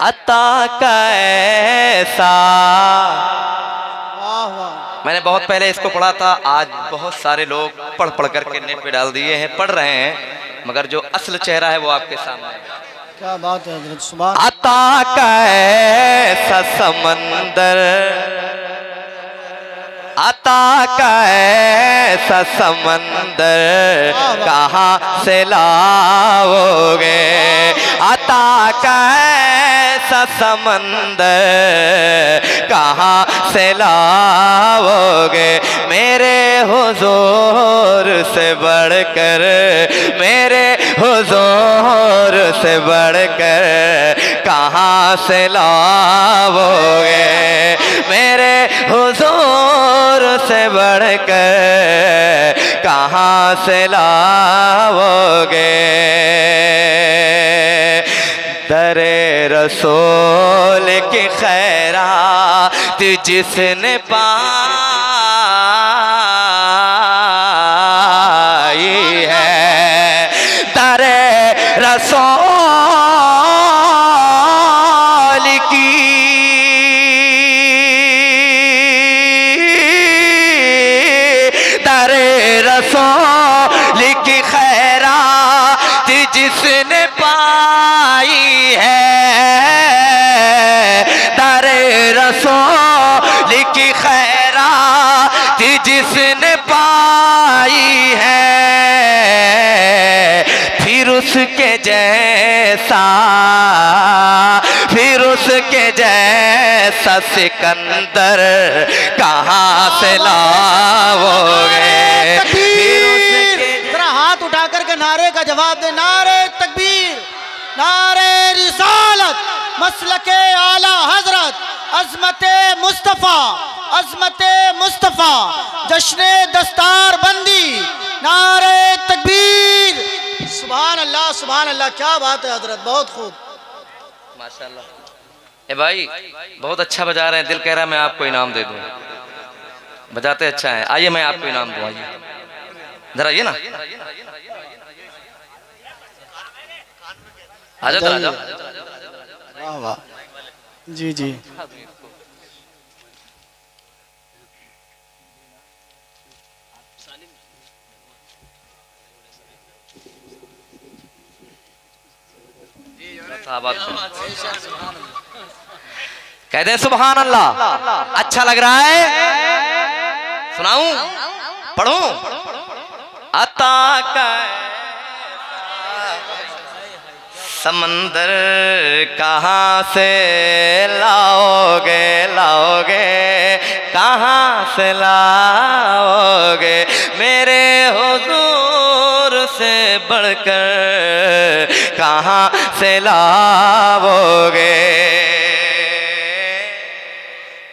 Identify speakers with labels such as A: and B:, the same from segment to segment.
A: अता कैसा? मैंने बहुत पहले इसको पढ़ा था आज बहुत सारे लोग पढ़ पढ़ करके नेट पे डाल दिए हैं पढ़ रहे हैं मगर जो असल चेहरा है वो आपके सामने।
B: क्या बात है
A: अता कैसा समंदर? अता कैसा समंदर कहाँ से लाओगे? अता कैसा समंदर कहाँ से लाओगे? मेरे हुजूर से बढ़कर, मेरे हुजूर से बढ़कर कहाँ से लाओगे? मेरे हुजूर से बढ़कर कहाँ से लाओगे? दरे रसूल की खैरात जिसने पाई पाई है। दरे रसूल की खैरात जिसने पाई है। फिर उसके जैसा फिर उसके जैसा सिकंदर कहाँ से लाओगे? फिर उसके
B: हाथ उठा करके नारे का जवाब दे नारे तकबीर नारे रिसालत, मसलक आला हज़रत, अजमत मुस्तफ़ा अजमत मुस्तफ़ा, जश्न दस्तार बंदी, नारे तकबीर। सुबहान अल्लाह सुबहान अल्लाह क्या बात है हज़रत, बहुत खूब।
A: माशाल्लाह। ए भाई, बहुत अच्छा बजा रहे हैं, दिल कह रहा है मैं आपको इनाम दे दूँ। बजाते अच्छा है, आइए मैं आपको इनाम दूँ, आइए। इधर आइए ना। आ जाओ आ जाओ
B: वाह वाह। जी जी।
A: कहते हैं सुबहान अल्लाह अच्छा लग रहा है? सुनाऊं? पढ़ूं। अता का समंदर कहाँ से लाओगे लाओगे? कहाँ से लाओगे? मेरे हुजूर से बढ़कर कहाँ से लाओगे?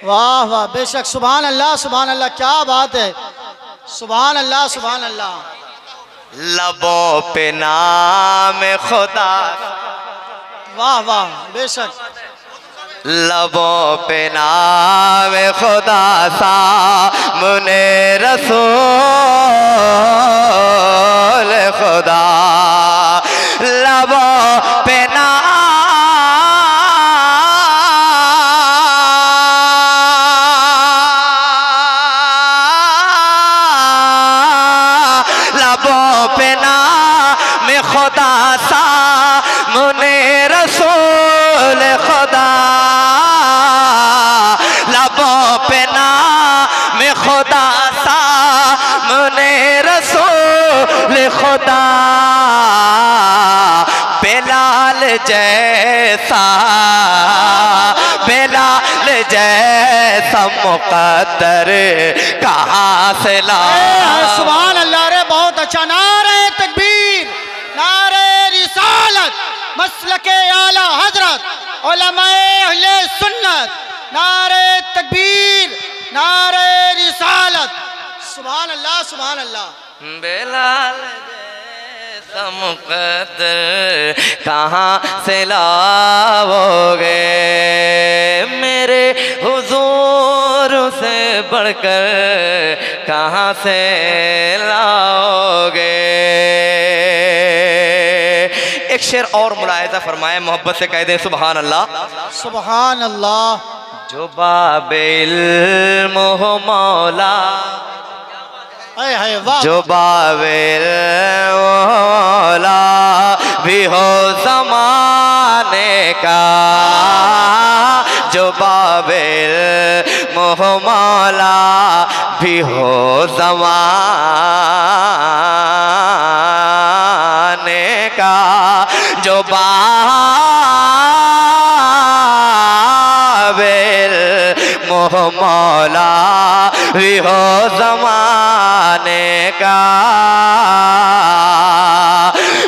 B: वाह वाह, बेशक सुबहान अल्लाह सुबहान अल्लाह, क्या बात है। सुबहान अल्लाह सुबहान अल्लाह।
A: लबों पे नाम खुदा।
B: वाह वाह बेशक।
A: लबों पे नाम खुदा सा मुने रसूल खुदा। जैसा बेलाल जैसा मुकद्दर कहाँ से ला
B: अल्लाह रे बहुत अच्छा नारे तकबीर नारे रिसालत मसलक आला हज़रत सुन्नत नारे तकबीर नारे रिसालत। सुबहान अल्लाह सुबहान अल्लाह
A: बेलाल जैसा मुकद्दर कहाँ से लाओगे? मेरे हुजूर से बढ़कर कहाँ से लाओगे? एक शेर और मुलायजा फरमाए मोहब्बत से कह दें सुबहान अल्लाह
B: सुबहान अल्लाह
A: जो बाबिल मोह मौला जो बाबिल ओला भी हो जमाने का जो बाबिल मोहमाला भी हो जमाने मौला भी हो जमाने का।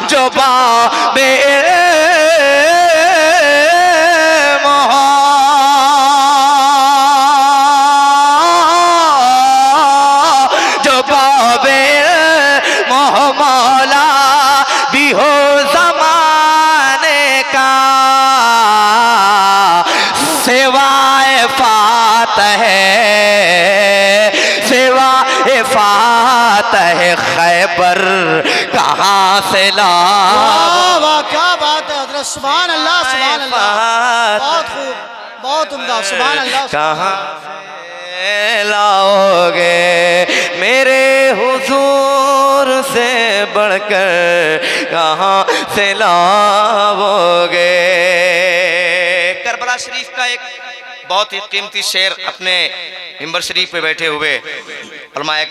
A: जो बाबिल कहाँ से ला
B: वाह वाह क्या बात है हज़रत सुभान अल्लाह सुभान अल्लाह बहुत खूब बहुत उम्दा सुभान अल्लाह
A: कहाँ लाओगे मेरे हुजूर से बढ़कर कहाँ से लाओगे बहुत ही कीमती शेर अपने मिंबर शरीफ पे बैठे हुए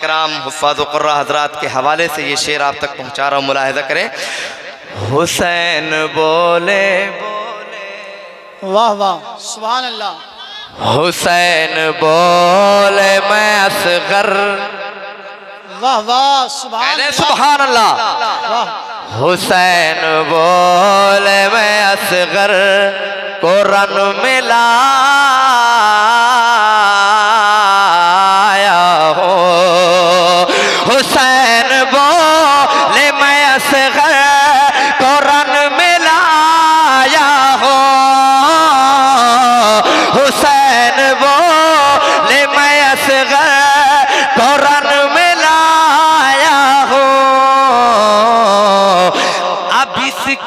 A: कराम हफ़ाज़ कुर्रा हजरात के हवाले से ये शेर आप तक पहुँचा रहा हूँ मुलाहजा करें। हुसैन बोले
B: वाह वाह अल्लाह
A: हुसैन बोले मैं असगर।
B: वाह वाह सुबहान
A: सुबहान अल्लाह हुसैन बोले मैं असगर। को रन मिलाया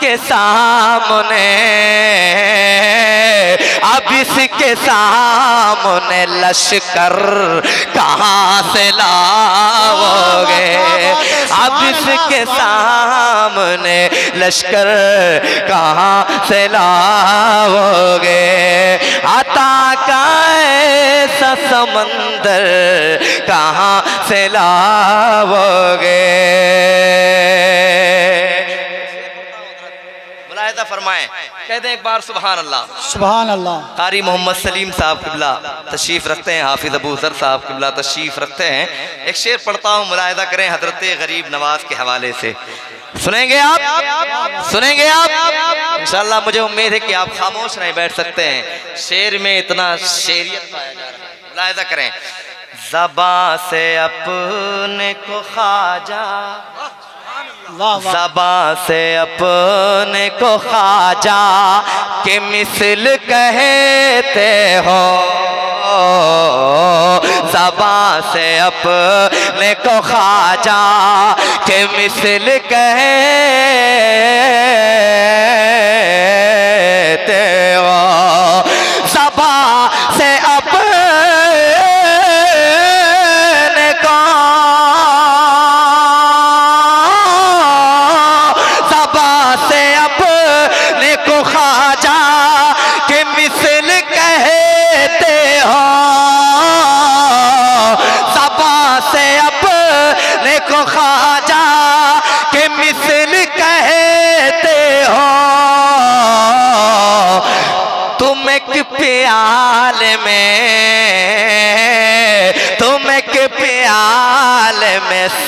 A: इसके सामने, अब इसके सामने लश्कर कहाँ से लाओगे? अब इसके सामने लश्कर कहाँ से लाओगे? आता का ऐसा समंदर कहाँ से लाओगे? कहते हैं एक बार सुबहान अल्लाह
B: सुबहान अल्लाह
A: कारी मोहम्मद सलीम साहब किबला तशरीफ़ रखते हैं हाफिज़ अबू जर साहब किबला तशरीफ़ रखते हैं। एक शेर पढ़ता हूँ मुलायदा करें हज़रत गरीब नवाज़ के हवाले से। सुनेंगे आप? सुनेंगे आप? इंशाल्लाह मुझे उम्मीद है कि आप खामोश नहीं बैठ सकते हैं। शेर में इतना शेरियत पाया जा रहा है। मुलायदा करें। जबा से अपने को खाजा। जबा से अपने को खाजा के मिसल कहते हो। जबा से अपने को खाजा के मिसल कहते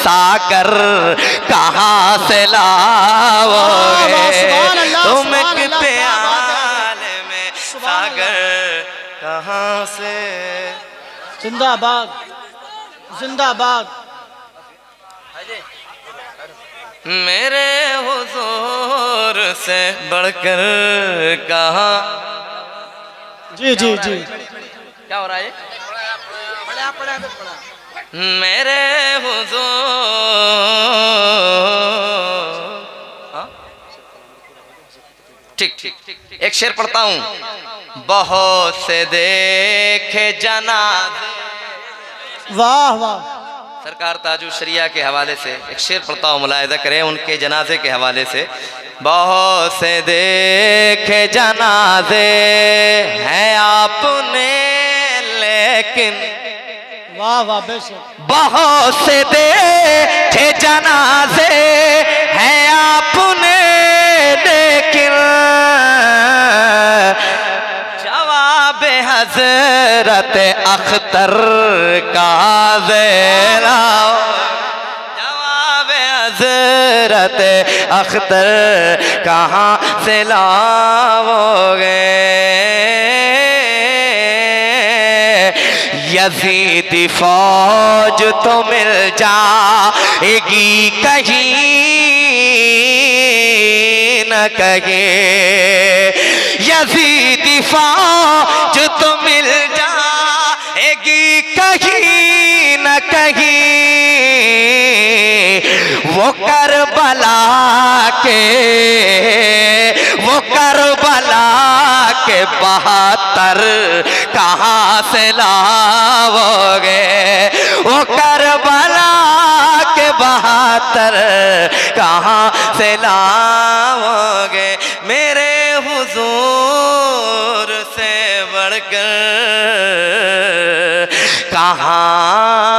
A: सागर कहाँ से लाओगे? तुम प्याल में सागर कहाँ से?
B: जिंदाबाद जिंदाबाद।
A: मेरे हुजूर से बढ़कर कहा?
B: जी जी जी।
A: क्या हो रहा है? मेरे हुजूर। हाँ? ठीक ठीक एक शेर पढ़ता हूँ। बहुत से देखे जनाजे।
B: वाह वाह।
A: सरकार ताजु शरिया के हवाले से एक शेर पढ़ता हूँ मुलायदा करें उनके जनाजे के हवाले से। बहुत से देखे जनाजे हैं आपने लेकिन बहुत से देखे जनाजे है आपने लेकिन जवाब हज़रत अख्तर का जेरा। जवाब हज़रत अख्तर कहाँ से लाओगे? यजीदी फौज तो मिल जाएगी कहीं न कहीं। यजीदी फौज तो मिल जाएगी कहीं न कहीं। वो करबला के, वो करबला के बहत्तर कहाँ से लाओगे? वो करबला के बहत्तर कहाँ से लाओगे? मेरे हुजूर से बढ़कर कहाँ